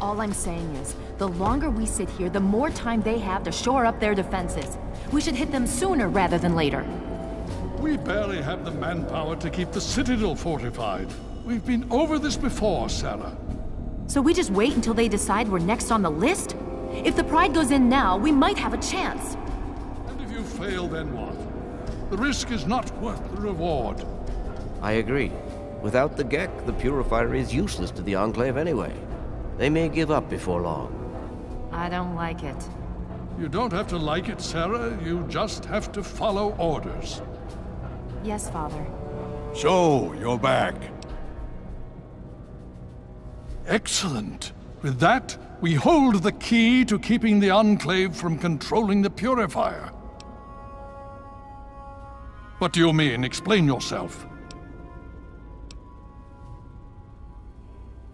All I'm saying is, the longer we sit here, the more time they have to shore up their defenses. We should hit them sooner rather than later. We barely have the manpower to keep the Citadel fortified. We've been over this before, Sarah. So we just wait until they decide we're next on the list? If the Pride goes in now, we might have a chance. And if you fail, then what? The risk is not worth the reward. I agree. Without the GECK, the Purifier is useless to the Enclave anyway. They may give up before long. I don't like it. You don't have to like it, Sarah. You just have to follow orders. Yes, Father. So, you're back. Excellent. With that, we hold the key to keeping the Enclave from controlling the Purifier. What do you mean? Explain yourself.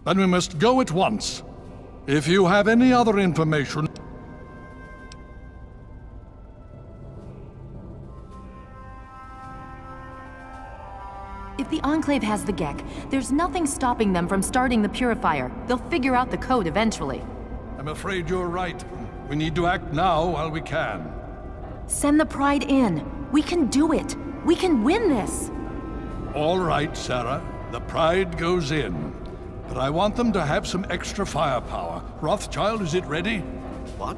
Then we must go at once. If you have any other information... If the Enclave has the GECK, there's nothing stopping them from starting the Purifier. They'll figure out the code eventually. I'm afraid you're right. We need to act now while we can. Send the Pride in. We can do it. We can win this. All right, Sarah. The Pride goes in. But I want them to have some extra firepower. Rothschild, is it ready? What?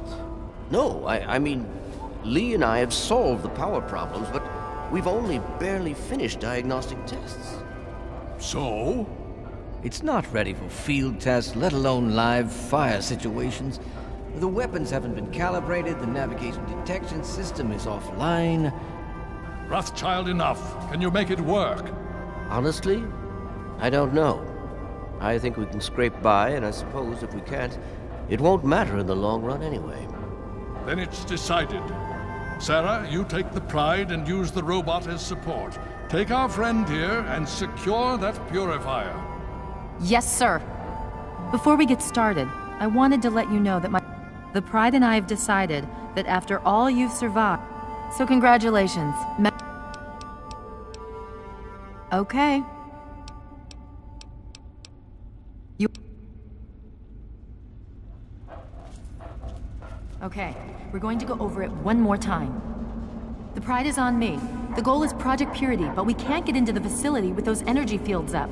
No, I, I mean, Li and I have solved the power problems, but we've only barely finished diagnostic tests. So? It's not ready for field tests, let alone live fire situations. The weapons haven't been calibrated, the navigation detection system is offline. Rothschild, enough. Can you make it work? Honestly, I don't know. I think we can scrape by, and I suppose if we can't, it won't matter in the long run anyway. Then it's decided. Sarah, you take the Pride and use the robot as support. Take our friend here and secure that purifier. Yes, sir. Before we get started, I wanted to let you know that my... The Pride and I have decided that after all you've survived... So congratulations. Okay. You... Okay, we're going to go over it one more time. The Pride is on me. The goal is Project Purity, but we can't get into the facility with those energy fields up.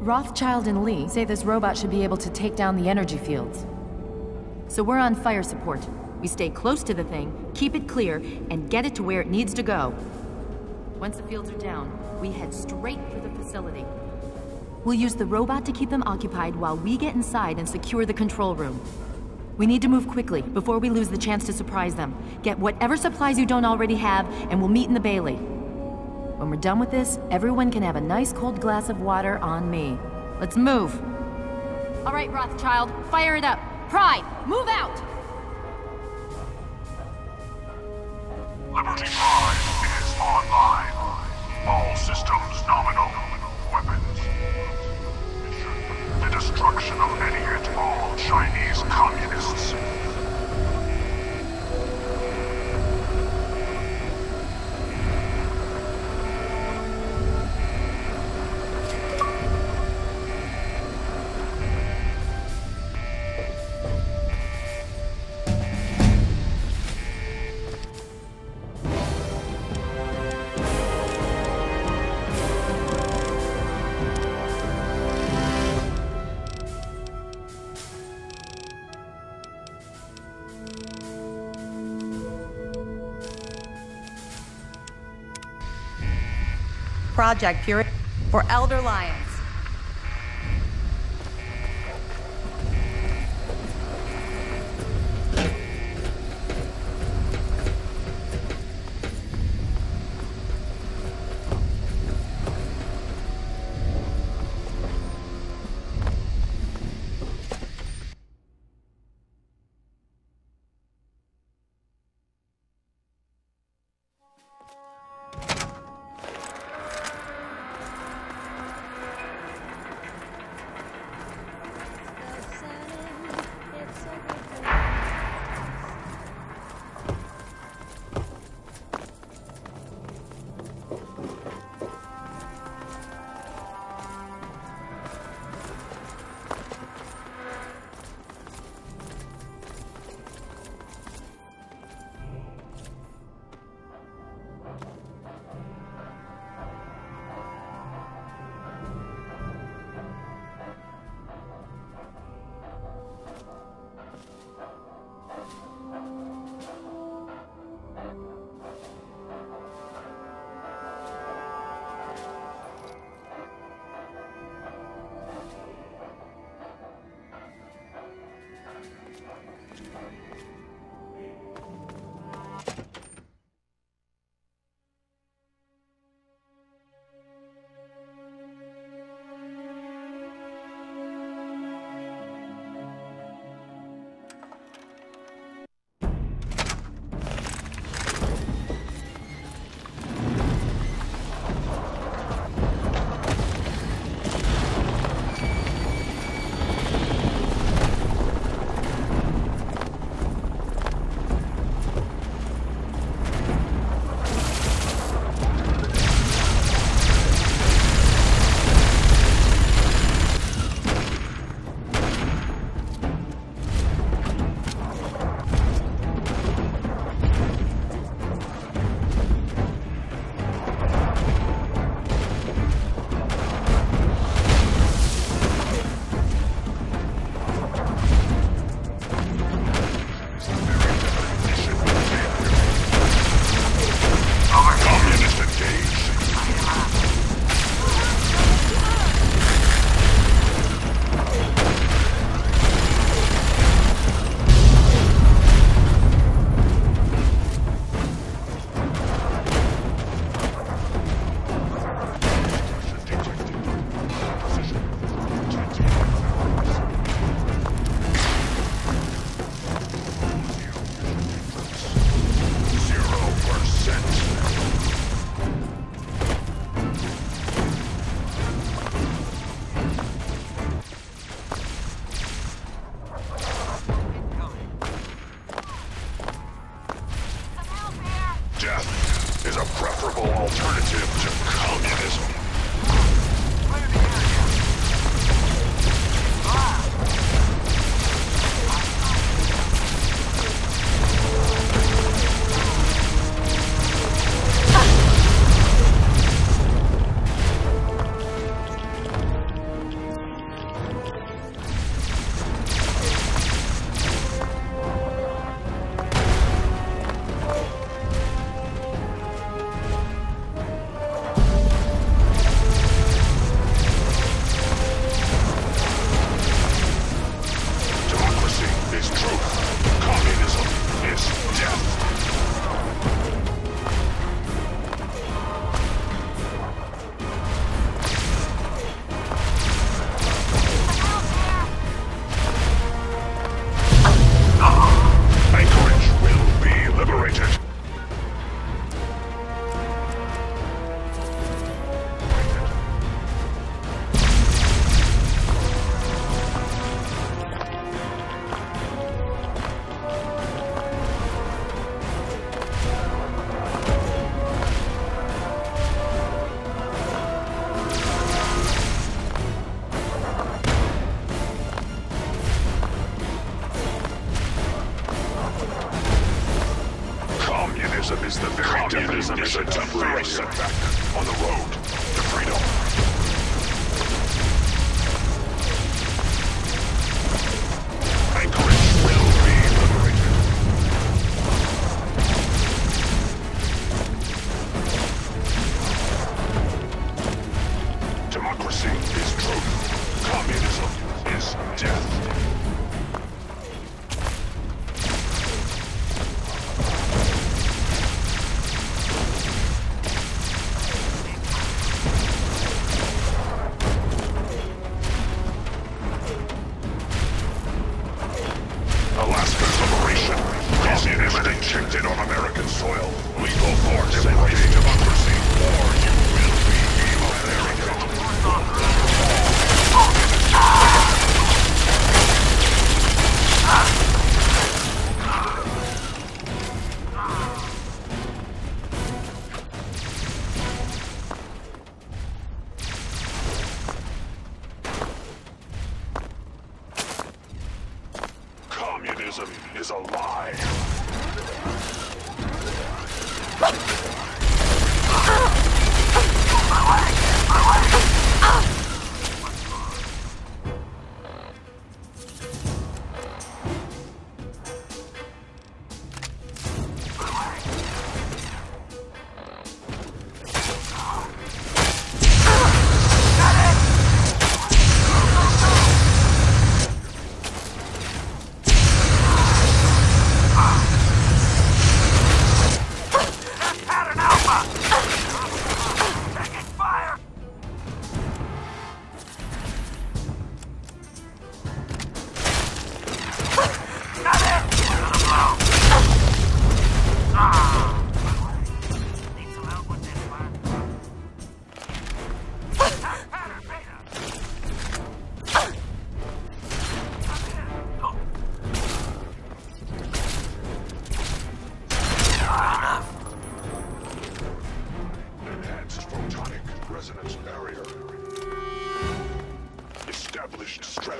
Rothschild and Li say this robot should be able to take down the energy fields. So we're on fire support. We stay close to the thing, keep it clear, and get it to where it needs to go. Once the fields are down, we head straight for the facility. We'll use the robot to keep them occupied while we get inside and secure the control room. We need to move quickly before we lose the chance to surprise them. Get whatever supplies you don't already have, and we'll meet in the Bailey. When we're done with this, everyone can have a nice cold glass of water on me. Let's move. All right, Rothschild, fire it up. Pride, move out! Liberty Prime is online. All systems nominal. Weapons. The destruction of any Chinese communists. Project for Elder Lyons.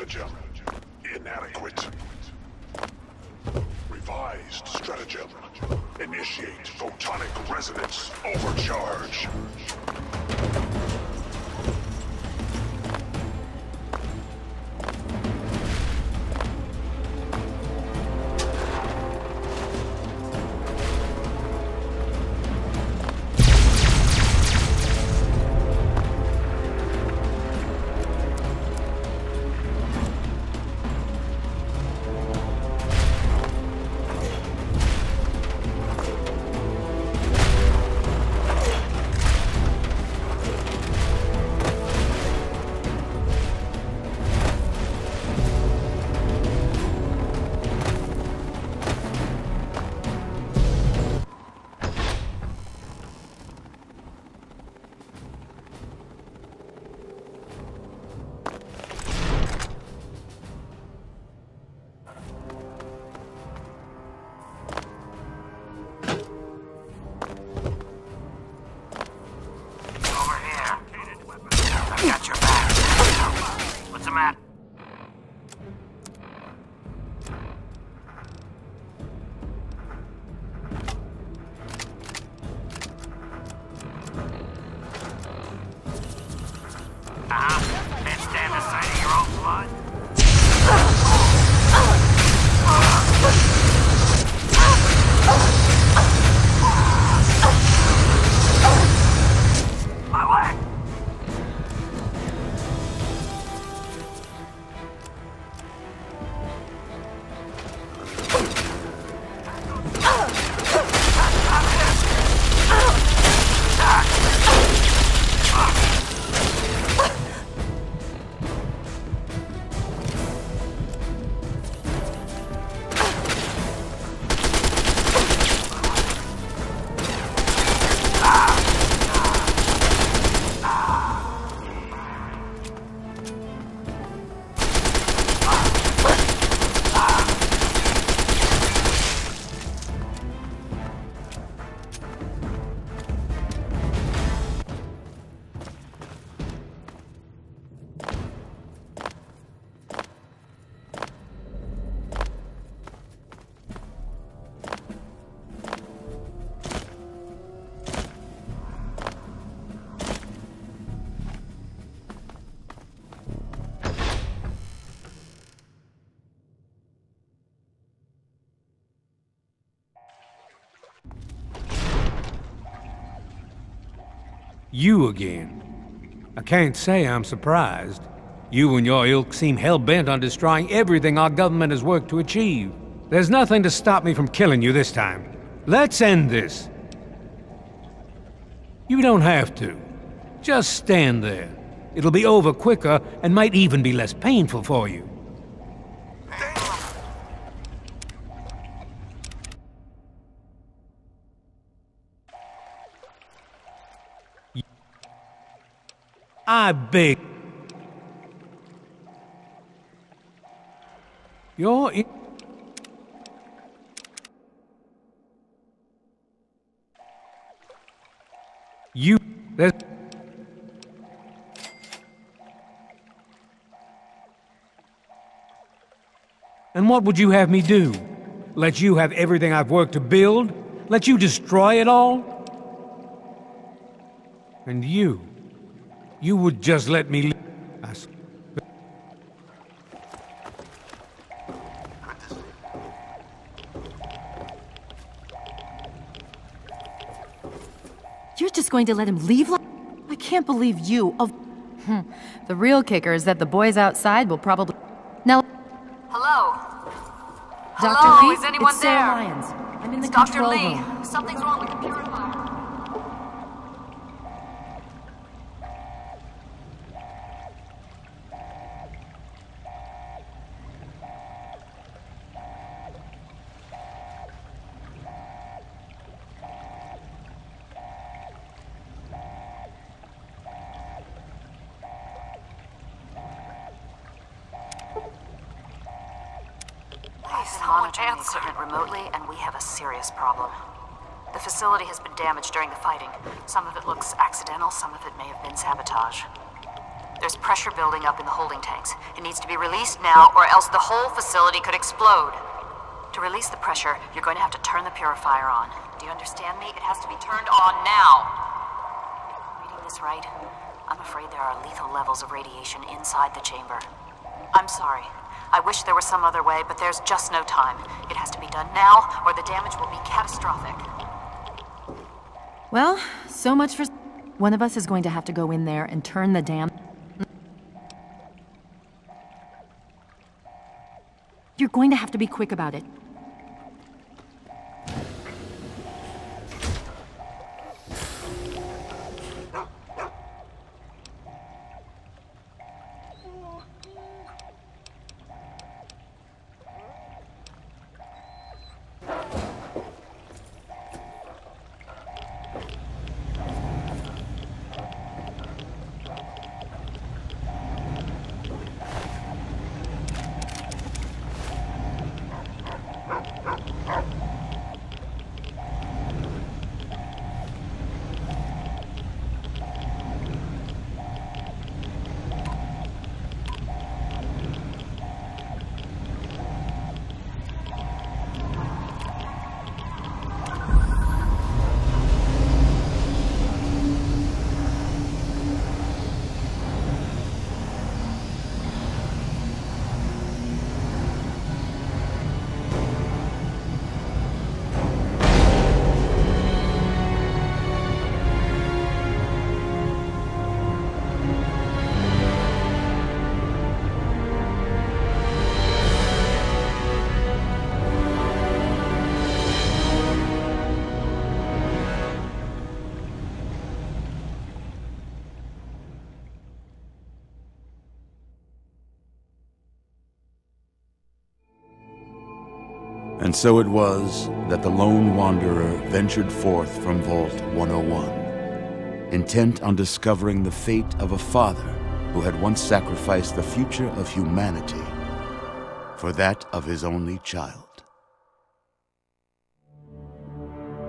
Stratagem. Inadequate. Revised stratagem. Initiate photonic resonance overcharge. You again. I can't say I'm surprised. You and your ilk seem hell-bent on destroying everything our government has worked to achieve. There's nothing to stop me from killing you this time. Let's end this. You don't have to. Just stand there. It'll be over quicker and might even be less painful for you. I beg. You're in. You. There's. And what would you have me do? Let you have everything I've worked to build? Let you destroy it all? And you. You would just let me. I s- You're just going to let him leave like... I can't believe you, of... Hmm. The real kicker is that the boys outside will probably... Now, Hello? Dr. Hello, Li, is anyone it's Sarah there? Lyons. I'm in the Dr. control Li. room. Something's wrong with the purifier. The equipment remotely, and we have a serious problem. The facility has been damaged during the fighting. Some of it looks accidental, some of it may have been sabotage. There's pressure building up in the holding tanks. It needs to be released now, or else the whole facility could explode. To release the pressure, you're going to have to turn the purifier on. Do you understand me? It has to be turned on now. Reading this right? I'm afraid there are lethal levels of radiation inside the chamber. I'm sorry. I wish there was some other way, but there's just no time. It has to be done now, or the damage will be catastrophic. Well, so much for... One of us is going to have to go in there and turn the damn... You're going to have to be quick about it. And so it was that the lone wanderer ventured forth from Vault 101, intent on discovering the fate of a father who had once sacrificed the future of humanity for that of his only child.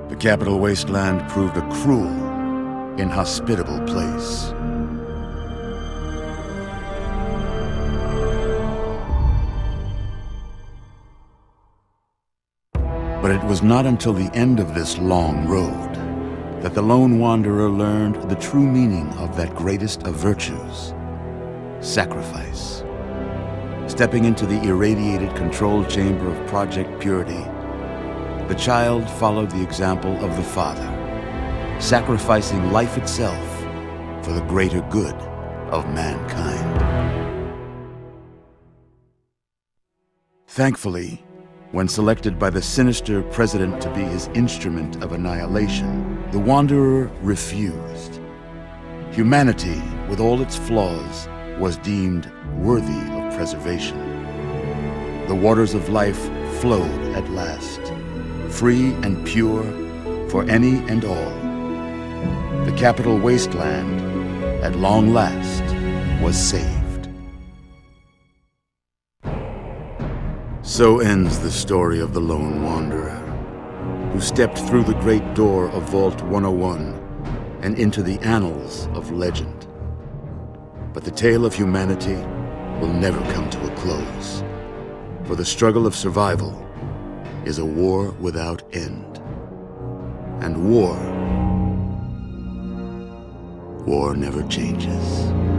The capital wasteland proved a cruel, inhospitable place. But it was not until the end of this long road that the lone wanderer learned the true meaning of that greatest of virtues sacrifice. Stepping into the irradiated control chamber of Project Purity, the child followed the example of the father, sacrificing life itself for the greater good of mankind. Thankfully, when selected by the sinister president to be his instrument of annihilation, the Wanderer refused. Humanity, with all its flaws, was deemed worthy of preservation. The waters of life flowed at last, free and pure for any and all. The capital wasteland, at long last, was saved. So ends the story of the Lone Wanderer, who stepped through the great door of Vault 101 and into the annals of legend. But the tale of humanity will never come to a close, for the struggle of survival is a war without end. And war, war never changes.